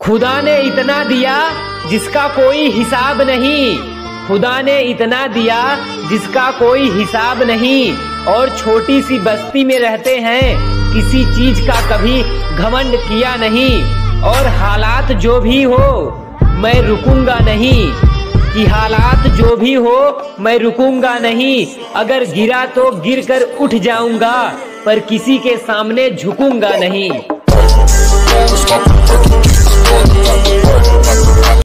खुदा ने इतना दिया जिसका कोई हिसाब नहीं। खुदा ने इतना दिया जिसका कोई हिसाब नहीं। और छोटी सी बस्ती में रहते हैं, किसी चीज़ का कभी घमंड किया नहीं। और हालात जो भी हो, मैं रुकूँगा नहीं। कि हालात जो भी हो, मैं रुकूँगा नहीं। अगर गिरा तो गिर कर उठ जाऊँगा, पर किसी के सामने झुकूँगा नहीं।